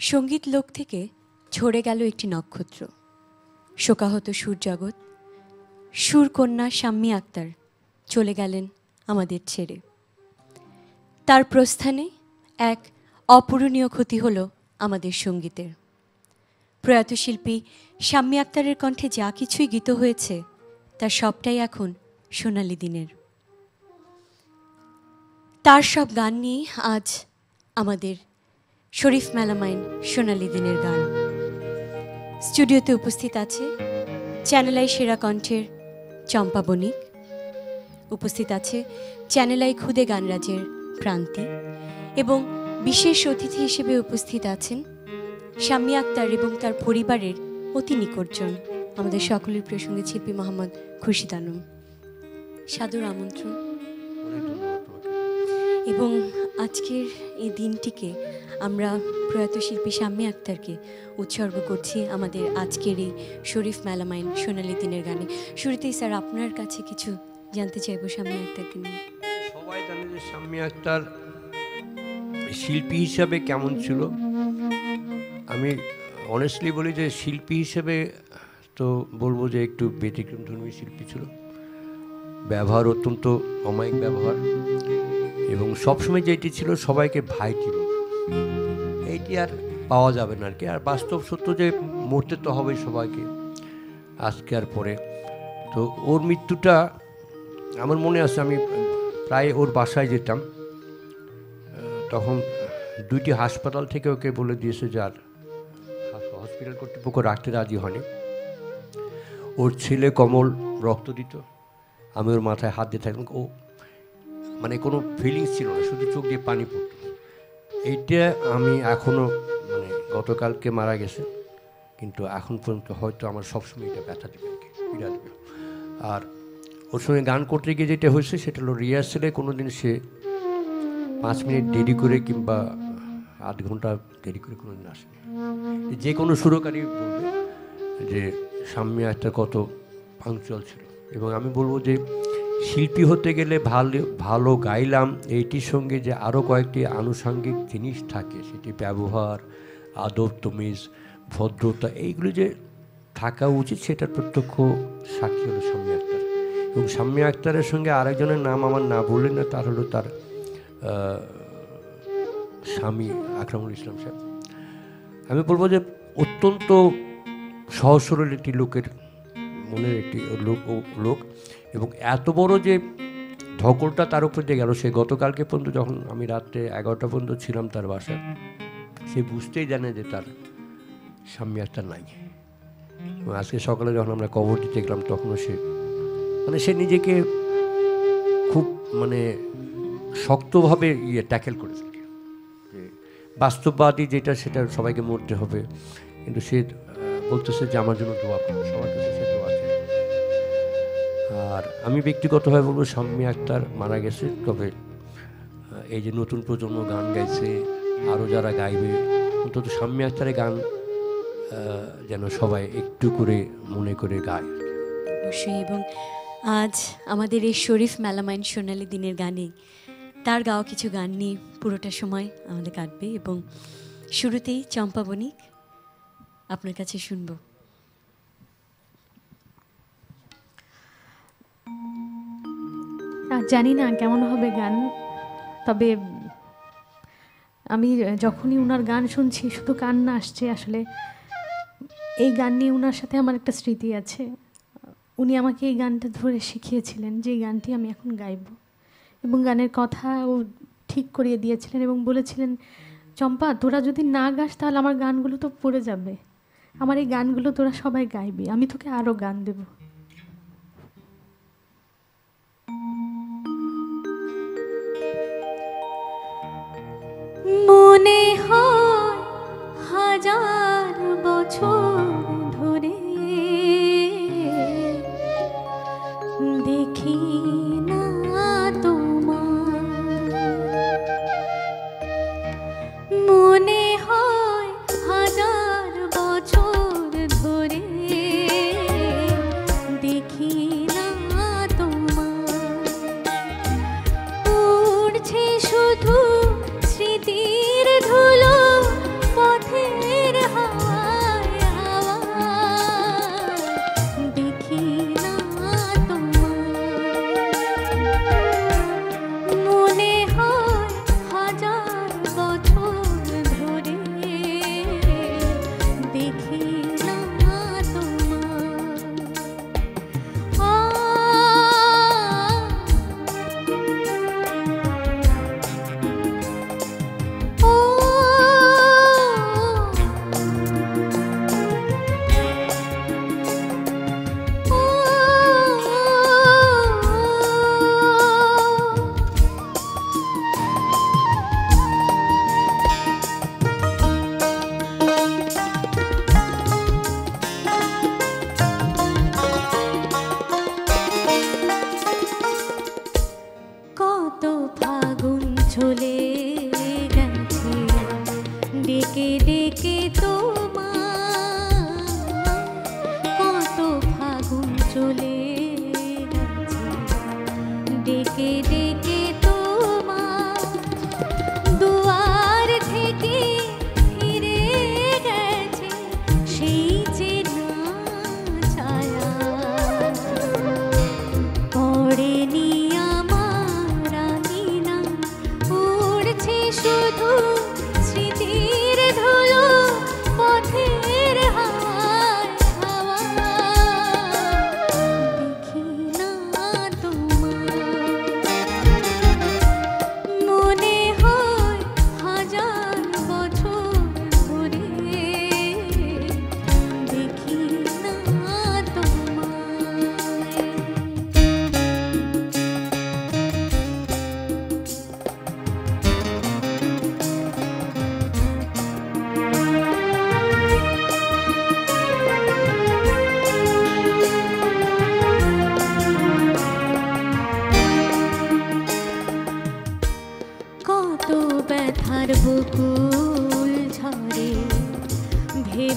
সংগীত লোক থেকে ঝরে গেল একটি নক্ষত্র। শোকাহত সূরজগৎ সুরকন্যা শাম্মী আক্তার চলে গেলেন আমাদের ছেড়ে। তার প্রস্থানে এক অপূরণীয় ক্ষতি হলো আমাদের সঙ্গীতের। প্রয়াত শিল্পী শাম্মী আক্তারের কণ্ঠে যা কিছুই গীত হয়েছে তার সবটাই এখন সোনালি দিনের। তার সব গান নিয়ে আজ আমাদের শরীফ মেলামাইন সোনালি দিনের গান। স্টুডিওতে উপস্থিত আছে চ্যানেলাই সেরা কণ্ঠের চম্পা বণিক। উপস্থিত আছে চ্যানেলাই খুদে গানরাজের প্রান্তি এবং বিশেষ অতিথি হিসেবে উপস্থিত আছেন শাম্মী আক্তার এবং তার পরিবারের অতি নিকটজন আমাদের সকলের প্রিয় সংগীত শিল্পী মোহাম্মদ খুরশিদ আলম। সাদর আমন্ত্রণ। এবং আজকের এই দিনটিকে আমরা প্রয়াত শিল্পী শাম্মী আক্তারকে উৎসর্গ করছি আমাদের আজকের এই শরীফ মেলামাইন সোনালি দিনের গানে। শুরুতেই স্যার, আপনার কাছে কিছু জানতে চাইব স্বামী আক্তারকে নিয়ে। সবাই জানে যে শাম্মী আক্তার শিল্পী হিসাবে কেমন ছিল। আমি অনেস্টলি বলি যে শিল্পী হিসেবে তো বলব যে একটু ব্যতিক্রম ধর্মী শিল্পী ছিল। ব্যবহার অত্যন্ত অমায়িক ব্যবহার এবং সবসময় যেটি ছিল সবাইকে ভাইটি এইটি আর পাওয়া যাবে না আর কি আর বাস্তব সত্য যে মরতে তো হবে সবাইকে আজকে আর পরে। তো ওর মৃত্যুটা আমার মনে আছে, আমি প্রায় ওর বাসায় যেতাম, তখন দুইটি হাসপাতাল থেকে ওকে বলে দিয়েছে যে আর হসপিটাল কর্তৃপক্ষ রাখতে রাজি হয়নি। ওর ছেলে কমল, রক্ত দিত। আমি ওর মাথায় হাত দিয়ে থাকতাম। ও মানে কোনো ফিলিংস ছিল না, শুধু চোখ দিয়ে পানি পড়তো। এইটা আমি এখনও মানে গতকালকে মারা গেছে, কিন্তু এখন পর্যন্ত হয়তো আমার সবসময় এটা ব্যথা দেবে দেবে। আর ওর সঙ্গে গান করতে গিয়ে যেটা হয়েছে, সেটা হলো রিহার্সেলে কোনো দিন সে পাঁচ মিনিট দেরি করে কিংবা আধ ঘণ্টা দেরি করে কোনো দিন আসেনি। যে কোনো সুরকারই বলবে যে, সাম্য একটা কত পাংচুয়াল ছিল। এবং আমি বলব যে, শিল্পী হতে গেলে ভালো ভালো গাইলাম, এইটির সঙ্গে যে আরও কয়েকটি আনুষঙ্গিক জিনিস থাকে, সেটি ব্যবহার, আদব, তমিজ, ভদ্রতা, এইগুলি যে থাকা উচিত, সেটার প্রত্যক্ষ সাক্ষী হলো শাম্মী আক্তার এবং শাম্মী আক্তারের সঙ্গে আরেকজনের নাম আমার না বললেন না, তার হলো তার স্বামী আকরামুল ইসলাম সাহেব। আমি বলব যে অত্যন্ত সহজ সরল একটি লোকের মনের একটি লোক লোক এবং এত বড় যে ধকলটা তার উপর দিয়ে গেল। সে গতকালকে পর্যন্ত যখন আমি রাত্রে এগারোটা পর্যন্ত ছিলাম তার বাসায়, সে বুঝতেই জানে যে তার স্বামী একটা নাই। আজকে সকালে যখন আমরা কবর দিতে গেলাম, তখনও সে মানে সে নিজেকে খুব মানে শক্তভাবে ইয়ে ট্যাকেল করেছে যে বাস্তববাদী যেটা সেটা সবাইকে মরতে হবে। কিন্তু সে বলতেছে যে আমার জন্য দোয়া করবে সবার কাছে সে দোয়া চায়। আর আমি ব্যক্তিগতভাবে বলব, শাম্মী আক্তার মারা গেছে, তবে এই যে নতুন প্রজন্ম গান গাইছে আরও যারা গাইবে, অন্তত শাম্মী আক্তারের গান যেন সবাই একটু করে মনে করে গায়। অবশ্যই এবং আজ আমাদের এই শরীফ মেলামাইন সোনালি দিনের গানে, তার গাওয়া কিছু গান নিয়ে পুরোটা সময় আমাদের কাটবে এবং শুরুতেই চম্পা বণিক আপনার কাছে শুনব। জানি না কেমন হবে গান, তবে আমি যখনই ওনার গান শুনছি, শুধু কান্না আসছে আসলে, এই গান নিয়ে ওনার সাথে আমার একটা স্মৃতি আছে। উনি আমাকে এই গানটা ধরে শিখিয়েছিলেন যে গানটি আমি এখন গাইব। এবং গানের কথা ও ঠিক করিয়ে দিয়েছিলেন এবং বলেছিলেন, চম্পা, তোরা যদি না গাস তাহলে আমার গানগুলো তো পড়ে যাবে। আমার এই গানগুলো তোরা সবাই গাইবি। আমি তোকে আরও গান দেবো। মনে হয় হাজার বছর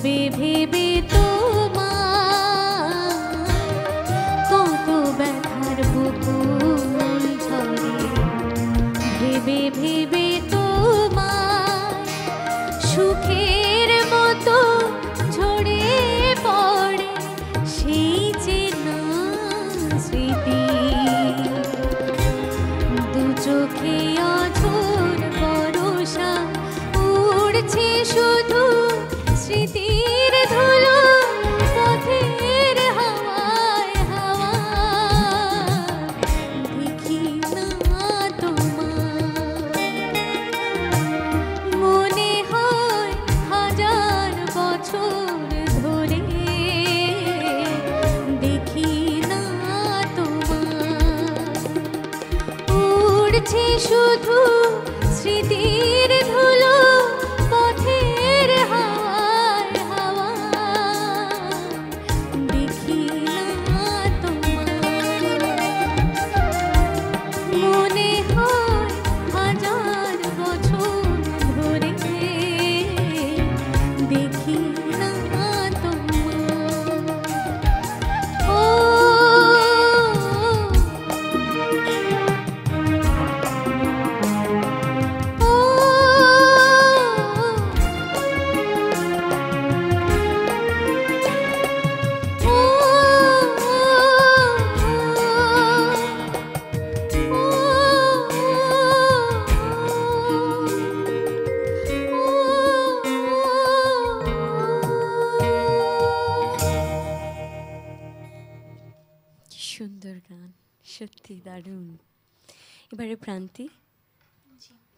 भी भी, भी तो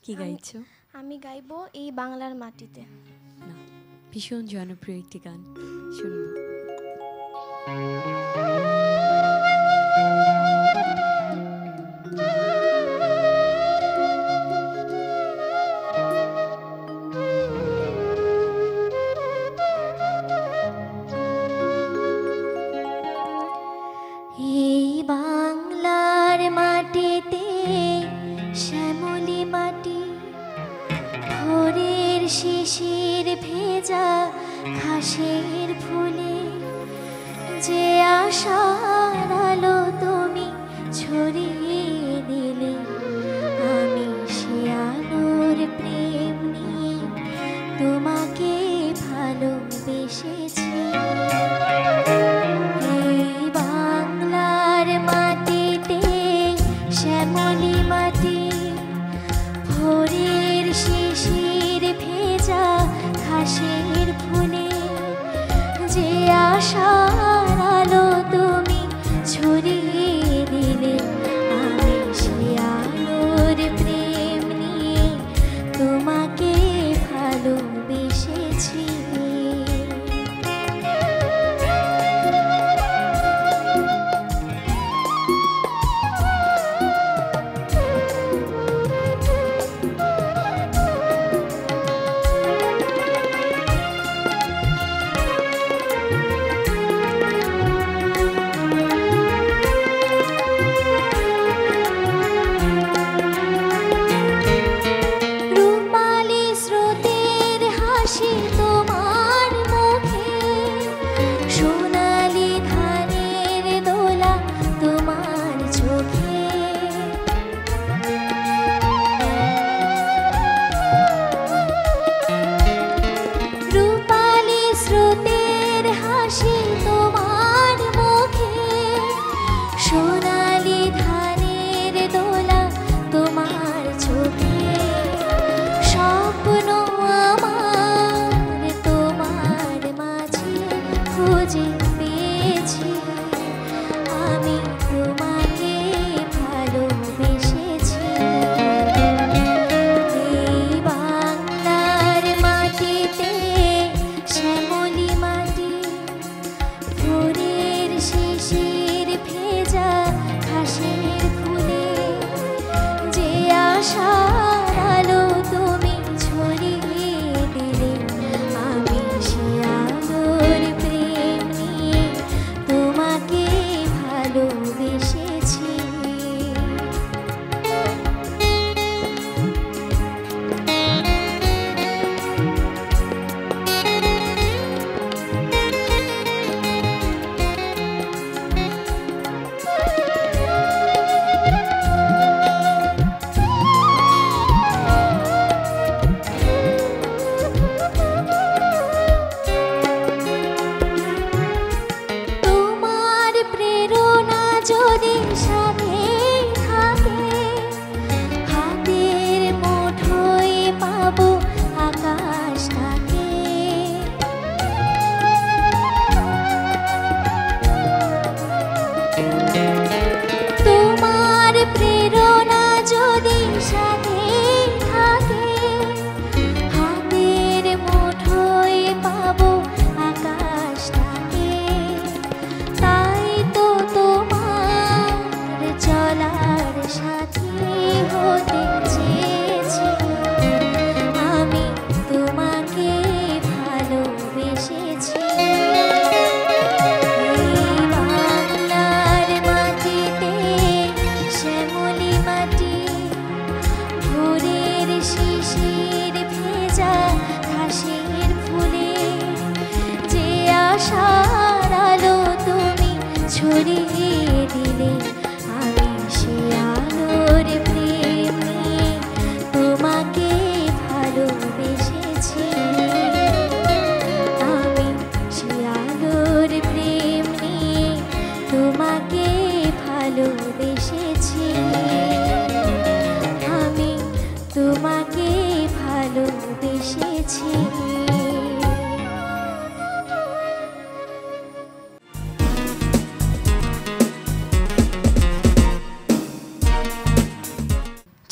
কি গাইছো? আমি গাইবো এই বাংলার মাটিতে। ভীষণ জনপ্রিয় একটি গান শুনব। 샤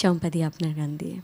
চম্পাদি আপনার গান দিয়ে।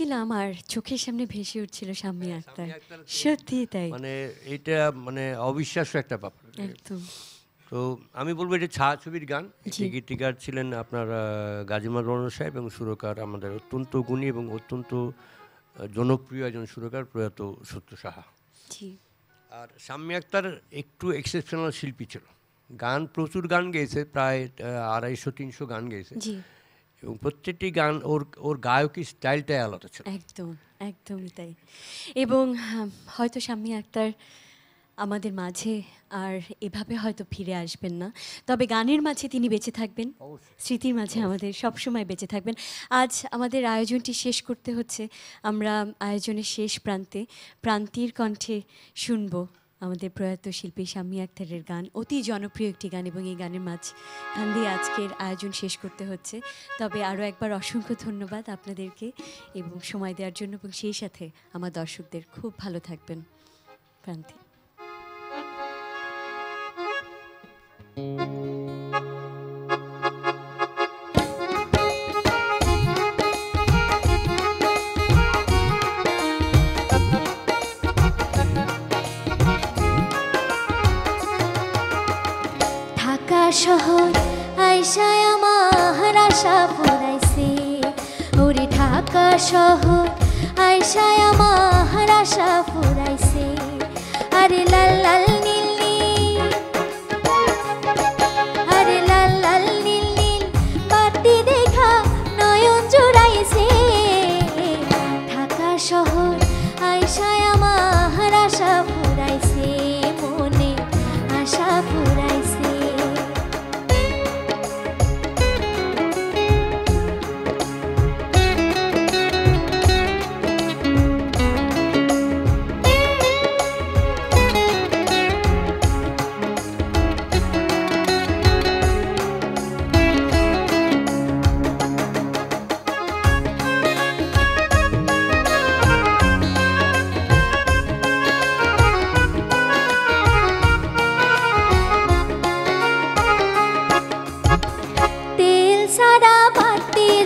শুনছিলাম আর চোখের সামনে ভেসে উঠছিল শাম্মী আক্তার আক্তার সত্যি তাই। মানে এটা মানে অবিশ্বাস্য একটা ব্যাপার। একদম। তো আমি বলব এটা ছায়াছবির গান। গীতিকার ছিলেন আপনার আহ, গাজীমাল সাহেব এবং সুরকার আমাদের অত্যন্ত গুণী এবং অত্যন্ত জনপ্রিয় একজন সুরকার প্রয়াত সত্য সাহা। আর শাম্মী আক্তার একটু এক্সেপশনাল শিল্পী ছিল। গান প্রচুর গান গেয়েছে প্রায় আড়াইশো তিনশো গান গেয়েছে। এবং প্রত্যেকটি গান ওর ওর গায়কী স্টাইলটাই আলাদা ছিল। একদম একদমই তাই। এবং হয়তো শাম্মী আক্তার আমাদের মাঝে আর এভাবে হয়তো ফিরে আসবেন না। তবে গানের মাঝে তিনি বেঁচে থাকবেন। স্মৃতির মাঝে আমাদের সব সময় বেঁচে থাকবেন। আজ আমাদের আয়োজনটি শেষ করতে হচ্ছে। আমরা আয়োজনের শেষ প্রান্তে প্রান্তির কণ্ঠে শুনব। আমাদের প্রয়াত শিল্পী স্বামী আক্তারের গান, অতি জনপ্রিয় একটি গান এবং এই গানের মাঝ গান দিয়ে আজকের আয়োজন শেষ করতে হচ্ছে। তবে আরও একবার অসংখ্য ধন্যবাদ আপনাদেরকে এবং সময় দেওয়ার জন্য এবং সেই সাথে আমার দর্শকদের খুব ভালো থাকবেন। প্রান্তি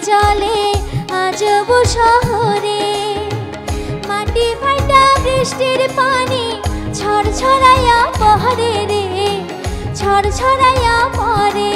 চলে আজব শহরে। মাটি ফাটা বৃষ্টির পানি ছড়ছড়াইয়া পড়ে রে ছড়ছড়াইয়া পরে।